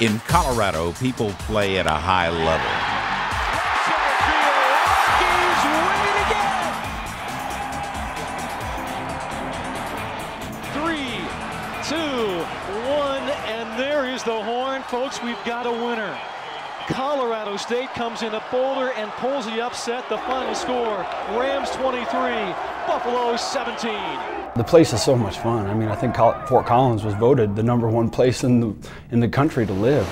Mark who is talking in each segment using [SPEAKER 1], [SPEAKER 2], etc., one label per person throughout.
[SPEAKER 1] In Colorado, people play at a high level.
[SPEAKER 2] Colorado State comes into Boulder and pulls the upset. The final score, Rams 23, Buffalo 17.
[SPEAKER 3] The place is so much fun. I mean, I think Fort Collins was voted the number one place in the in the country to live.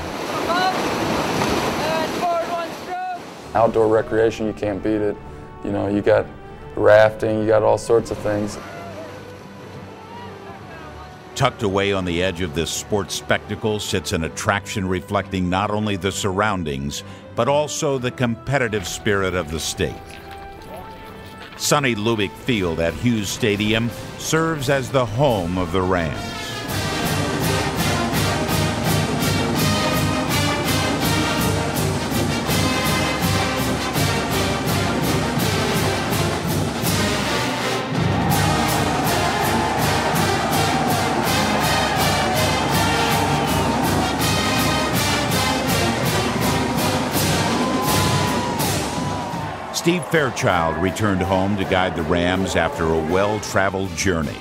[SPEAKER 4] Outdoor recreation, you can't beat it. You know, you got rafting, you got all sorts of things.
[SPEAKER 1] Tucked away on the edge of this sports spectacle sits an attraction reflecting not only the surroundings, but also the competitive spirit of the state. Sonny Lubick Field at Hughes Stadium serves as the home of the Rams. Steve Fairchild returned home to guide the Rams after a well traveled journey.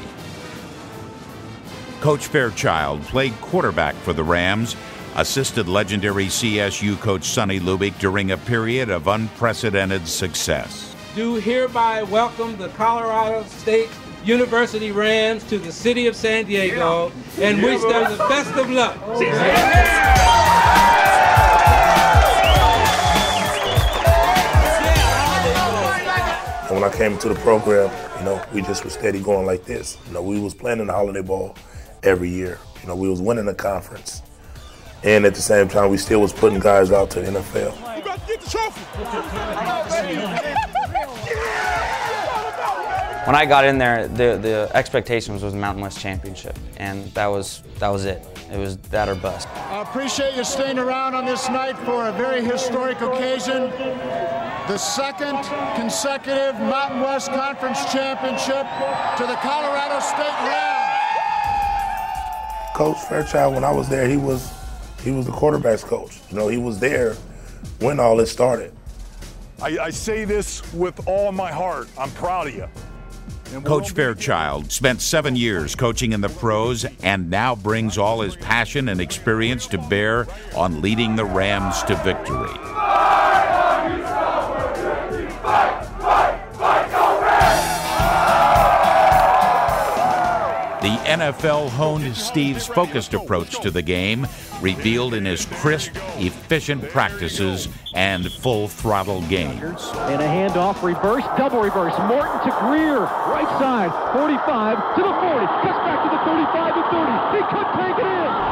[SPEAKER 1] Coach Fairchild played quarterback for the Rams, assisted legendary CSU coach Sonny Lubick during a period of unprecedented success.
[SPEAKER 5] Do hereby welcome the Colorado State University Rams to the city of San Diego and wish them the best of luck.
[SPEAKER 6] And when I came to the program, you know, we just were steady going like this. You know, we was playing in the Holiday Bowl every year. You know, we was winning the conference. And at the same time, we still was putting guys out to the NFL.
[SPEAKER 7] We about to get the trophy.
[SPEAKER 8] When I got in there, the, the expectations was the Mountain West Championship, and that was that was it. It was that or bust.
[SPEAKER 7] I appreciate you staying around on this night for a very historic occasion. The second consecutive Mountain West Conference Championship to the Colorado State Rams.
[SPEAKER 6] Coach Fairchild, when I was there, he was he was the quarterbacks coach. You know, he was there when all this started.
[SPEAKER 9] I, I say this with all my heart. I'm proud of you.
[SPEAKER 1] Coach Fairchild spent seven years coaching in the pros and now brings all his passion and experience to bear on leading the Rams to victory. The NFL honed Steve's focused approach to the game, revealed in his crisp, efficient practices and full throttle games.
[SPEAKER 2] And a handoff, reverse, double reverse. Morton to Greer, right side, 45 to the 40, cuts back to the 35 to 30. He could take it in.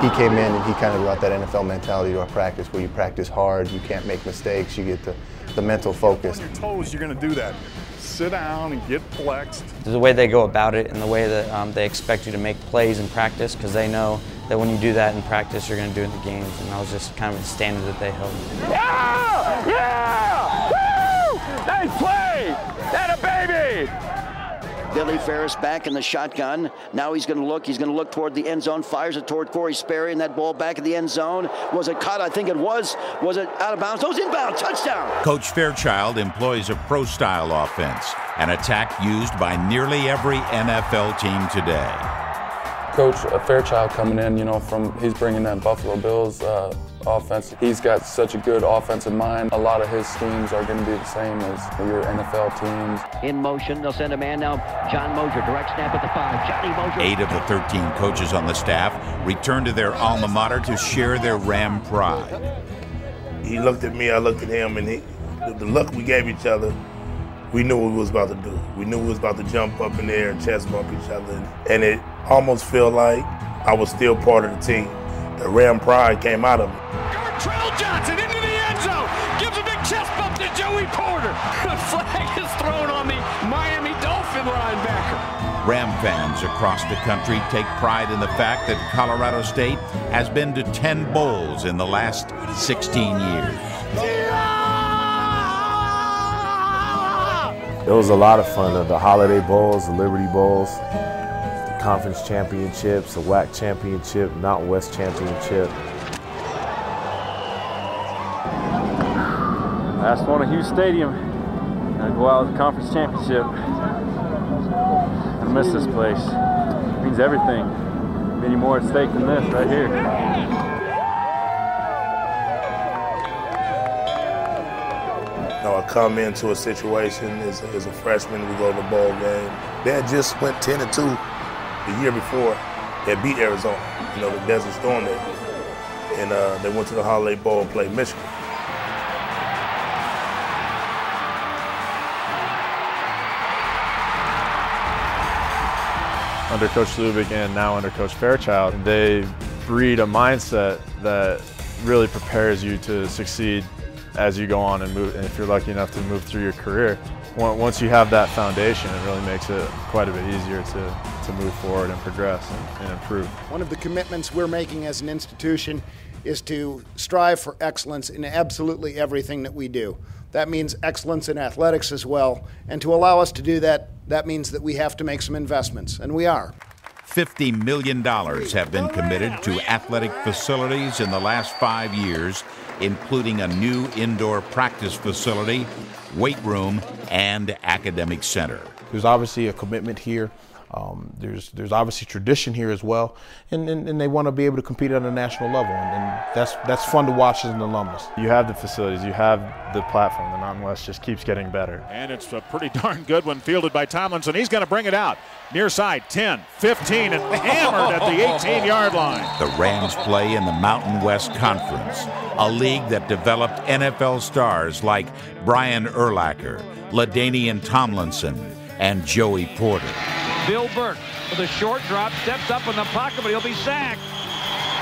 [SPEAKER 10] 15. He came in and he kind of brought that NFL mentality to our practice where you practice hard, you can't make mistakes, you get the, the mental focus.
[SPEAKER 9] On your toes, you're going to do that. Sit down and get flexed.
[SPEAKER 8] The way they go about it and the way that um, they expect you to make plays in practice because they know that when you do that in practice, you're going to do it in the games. And that was just kind of the standard that they held.
[SPEAKER 7] Yeah! Yeah! Woo! Nice play! That a baby!
[SPEAKER 11] Billy Farris back in the shotgun. Now he's going to look. He's going to look toward the end zone. Fires it toward Kory Sperry, and that ball back in the end zone. Was it caught? I think it was. Was it out of bounds? No, it was inbound. Touchdown.
[SPEAKER 1] Coach Fairchild employs a pro-style offense, an attack used by nearly every NFL team today.
[SPEAKER 4] Coach Fairchild coming in, you know, from he's bringing that Buffalo Bills uh, offense. He's got such a good offensive mind. A lot of his schemes are going to be the same as your NFL teams.
[SPEAKER 11] In motion, they'll send a man now. John Mosier, direct snap at the five. Johnny Mosier.
[SPEAKER 1] Eight of the 13 coaches on the staff return to their alma mater to share their Ram pride.
[SPEAKER 6] He looked at me, I looked at him, and he, the look we gave each other, we knew what we was about to do. We knew we was about to jump up in the air and chest bump each other. And it almost felt like I was still part of the team. The Ram pride came out of me.
[SPEAKER 7] Gartrell Johnson into the end zone. Gives a big chest bump to Joey Porter. The flag is thrown on the Miami Dolphin linebacker.
[SPEAKER 1] Ram fans across the country take pride in the fact that Colorado State has been to 10 bowls in the last 16 years.
[SPEAKER 12] it was a lot of fun. The Holiday Bowls, the Liberty Bowls, the Conference Championships, the WAC Championship, Not West Championship.
[SPEAKER 13] Last one at Hughes Stadium. Gonna go out with the Conference Championship. I miss this place. It means everything. Many more at stake than this right here.
[SPEAKER 6] I come into a situation as, as a freshman, we go to the bowl game. They had just went 10 and 2 the year before. They beat Arizona, you know, the Desert Swarm they. And uh, they went to the Holiday Bowl and played Michigan.
[SPEAKER 14] Under Coach Lubick and now under Coach Fairchild, they breed a mindset that really prepares you to succeed as you go on and move, and if you're lucky enough to move through your career. Once you have that foundation, it really makes it quite a bit easier to, to move forward and progress and, and improve.
[SPEAKER 15] One of the commitments we're making as an institution is to strive for excellence in absolutely everything that we do. That means excellence in athletics as well. And to allow us to do that, that means that we have to make some investments, and we are.
[SPEAKER 1] $50 million have been committed to athletic facilities in the last five years, including a new indoor practice facility, weight room, and academic center.
[SPEAKER 16] There's obviously a commitment here um, there's there's obviously tradition here as well, and, and, and they want to be able to compete at a national level, and, and, that's that's fun to watch as an alumnus.
[SPEAKER 14] You have the facilities, you have the platform. The Mountain West just keeps getting better.
[SPEAKER 17] And it's a pretty darn good one fielded by Tomlinson. He's going to bring it out near side 10, 15, and hammered at the 18-yard line.
[SPEAKER 1] The Rams play in the Mountain West Conference, a league that developed NFL stars like Brian Urlacher, LaDainian Tomlinson, and Joey Porter.
[SPEAKER 18] Bill Burke with a short drop, steps up in the pocket, but he'll be sacked.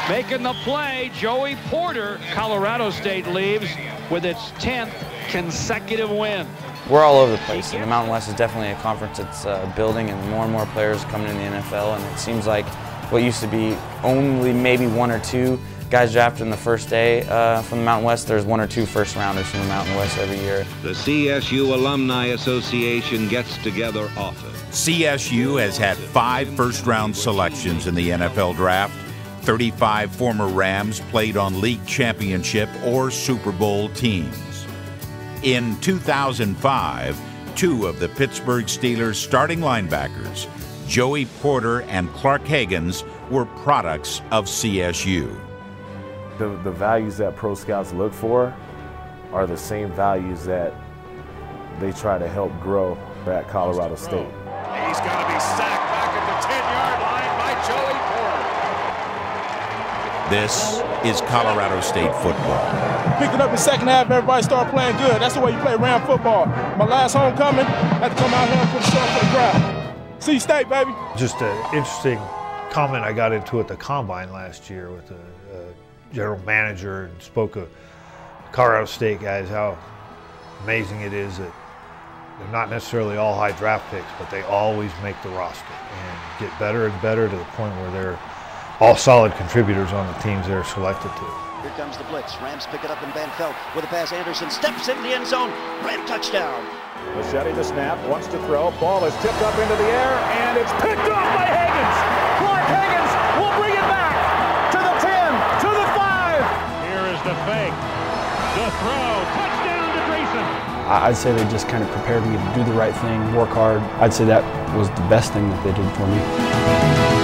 [SPEAKER 18] Making the play, Joey Porter. Colorado State leaves with its 10th consecutive win.
[SPEAKER 8] We're all over the place, and the Mountain West is definitely a conference that's uh, building, and more and more players coming in the NFL, and it seems like what used to be only maybe one or two guys drafted in the first day uh, from the Mountain West. There's one or two first rounders from the Mountain West every year.
[SPEAKER 19] The CSU Alumni Association gets together often.
[SPEAKER 1] CSU has had five first round selections in the NFL draft. 35 former Rams played on league championship or Super Bowl teams. In 2005, two of the Pittsburgh Steelers starting linebackers, Joey Porter and Clark Haggans, were products of CSU
[SPEAKER 12] the, the values that pro scouts look for are the same values that they try to help grow at Colorado State.
[SPEAKER 17] He's going to be sacked back at the 10-yard line by Joey
[SPEAKER 1] Porter. This is Colorado State football.
[SPEAKER 20] Picked it up in the second half, everybody started playing good. That's the way you play Ram football. My last homecoming, had to come out here and put a show for the crowd. See State, baby.
[SPEAKER 21] Just an interesting comment I got into at the Combine last year with the general manager and spoke of Colorado State guys, how amazing it is that they're not necessarily all high draft picks, but they always make the roster and get better and better to the point where they're all solid contributors on the teams they're selected to.
[SPEAKER 11] Here comes the blitz. Rams pick it up in Van Pelt with a pass. Anderson steps into the end zone. Ram touchdown.
[SPEAKER 17] Machete the snap, wants to throw. Ball is tipped up into the air, and it's picked up by Higgins. Clark Haggans fake. The throw. Touchdown to Grayson.
[SPEAKER 3] I'd say they just kind of prepared me to do the right thing, work hard. I'd say that was the best thing that they did for me.